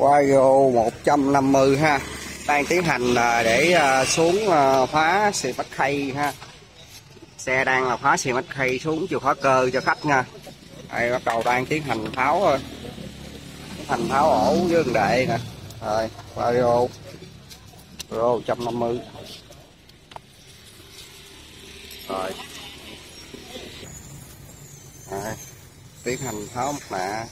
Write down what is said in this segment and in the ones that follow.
qua vô 150 ha. Đang tiến hành à, để à, xuống à, phá xì bắt khay ha. Xe đang là phá xì bắt khay xuống chịu khóa cơ cho khách nha. Đây bắt đầu đang tiến hành tháo thôi, tiến hành tháo ổ với đường đệ nè. Rồi qua vô Pro 150 rồi. Rồi, tiến hành tháo mặt nạ.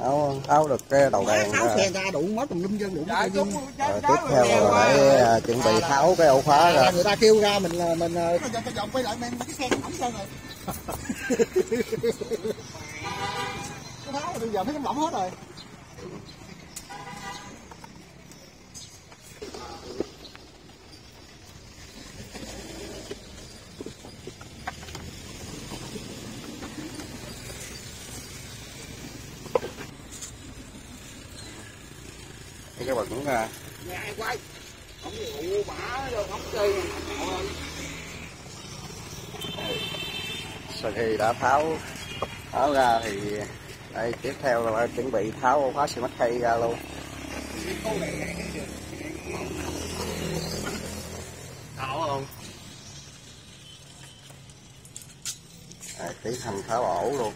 Tháo tháo được cái đầu đèn Tháo xe ra. đủ mất tùm lum chân đủ rồi tiếp theo là để à, chuẩn bị tháo cái ổ khóa ra người ta kêu ra mình là mình cái vòng quay lại mình cái xe nó hỏng sơn rồi. Cái tháo bây giờ thấy nó lỏng hết rồi. Ngủ bả rồi không chơi. sau khi đã tháo tháo ra thì đây tiếp theo là chuẩn bị tháo ổ khóa xì mắt khay ra luôn Tháo không? đây, tiến hành tháo ổ luôn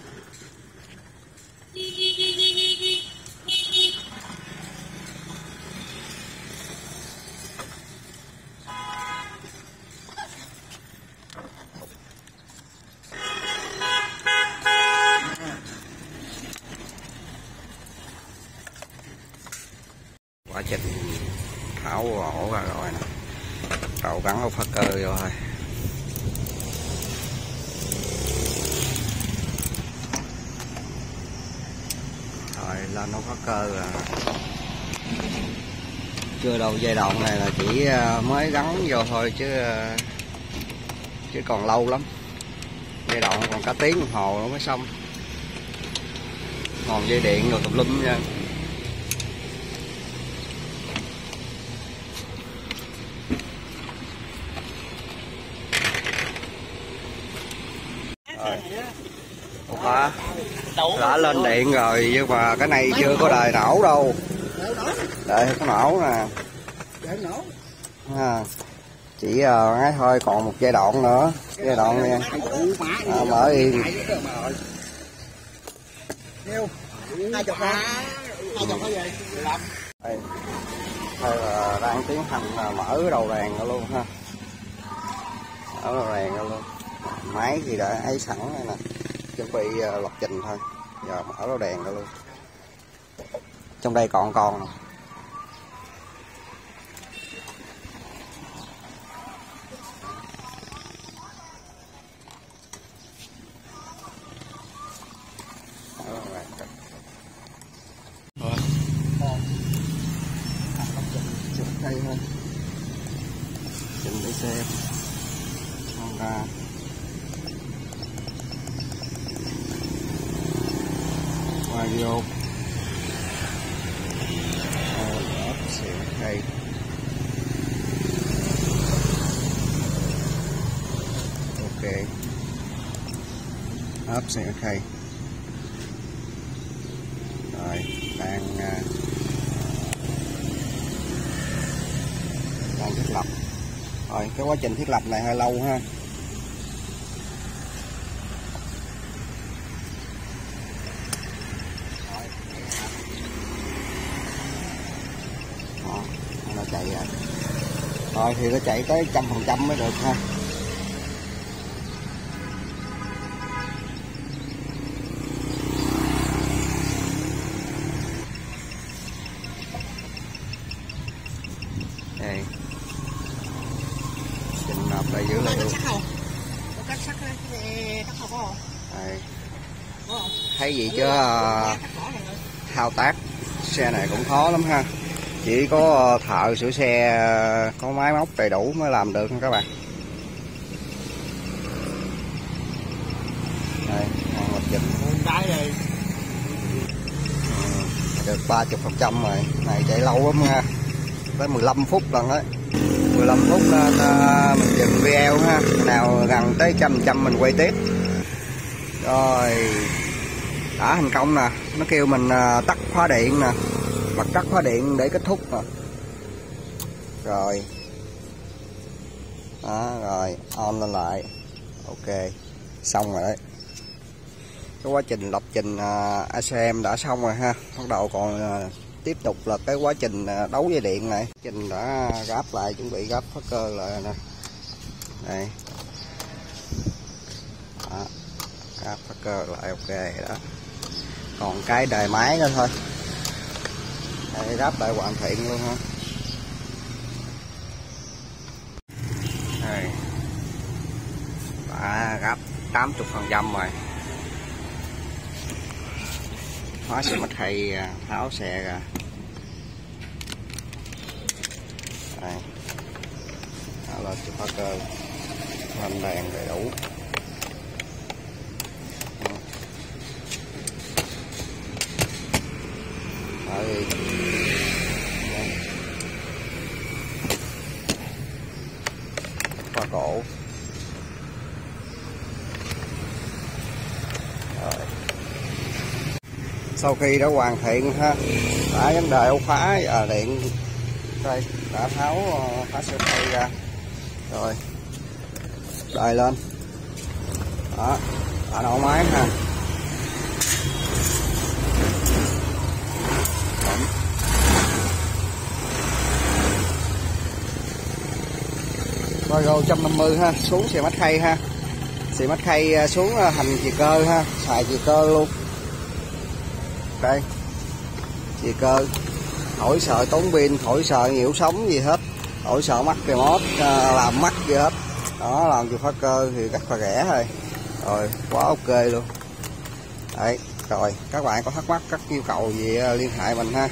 quá tháo gỗ ra rồi nè. Đầu gắn ổ phát cơ vô thôi. Rồi lên nó phát cơ rồi, chưa đâu giai đoạn này là chỉ ờ, mới gắn vô thôi chứ ờ, chứ còn lâu lắm. Giai đoạn còn cả tiếng đồng hồ nó mới xong. Còn dây điện rồi tùm lum nha. Rồi khóa đã lên điện rồi nhưng mà cái này chưa có đời nổ đâu đợi có nổ nè Để ha. chỉ uh, ấy thôi còn một giai đoạn nữa giai đoạn này à, mở yên Nêu. Hai chục hả? Hai chục có gì? 15. đây đây là đang tiến hành là mở đầu đèn luôn ha mở đầu đèn luôn máy thì đã ấy sẵn đây nè chuẩn bị uh, lập trình thôi giờ mở đầu đèn ra luôn trong đây còn còn nè. Mở đầu đèn ra. chụp cây thôi chuẩn bị xe Honda qua vô Rồi, ốp xe cây ok. Ốp xe cây rồi đang à, đang thiết lập. Rồi cái quá trình thiết lập này hơi lâu ha Đó, nó chạy rồi rồi thì nó chạy tới trăm phần trăm mới được ha. Đây. Trình nộp lại dữ liệu. Đây. Thấy gì chưa? thao tác. Xe này cũng khó lắm ha chỉ có thợ sửa xe có máy móc đầy đủ mới làm được các bạn. Đây lập trình. Cái này Ừ, được 30 phần trăm rồi. Này chạy lâu lắm nha. Tới 15 phút lần đấy 15 phút à, mình dừng video ha. Nào gần tới trăm trăm mình quay tiếp. Rồi đã thành công nè. Nó kêu mình tắt khóa điện nè bật tắt khóa điện để kết thúc nè rồi. Đó, rồi. On lên lại. Ok. Xong rồi đấy. Cái quá trình lập trình à, ACM đã xong rồi ha. Bắt đầu còn à, tiếp tục là cái quá trình à, đấu dây điện này. Trình đã gáp lại, chuẩn bị gáp phát cơ lại nè. Đây. Đó. gáp phát cơ lại, ok, đó. Còn cái đời máy nữa thôi đây ráp lại hoàn thiện luôn ha. Đây. Đã gáp 80 phần trăm rồi. Hóa xe mạch thầy à, tháo xe ra. Đây. Đó là chụp phá cơ thanh đèn đầy đủ Đấy. Đấy. Khoa cổ Rồi sau khi đã hoàn thiện ha đã vấn đề ổ khóa và điện, đây, đã tháo ờ, khóa siêu tay ra. Rồi đài lên. Đó, đã nổ máy ha. Rồi. Rồi 150 ha, xuống xe mắt khay ha. Xe mắt khay à, xuống à, thành chì cơ ha, xài chì cơ luôn đây. Chì cơ khỏi sợ tốn pin khỏi sợ nhiễu sóng gì hết. Khỏi sợ mắc cái mót à, làm mắc gì hết. Đó làm chìa khóa cơ thì rất là rẻ thôi rồi quá ok luôn. Đấy rồi các bạn có thắc mắc các yêu cầu gì à, liên hệ mình ha.